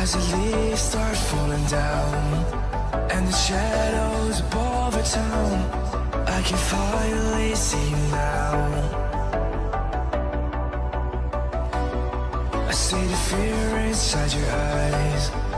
As the leaves start falling down And the shadows above the town I can finally see you now. I see the fear inside your eyes.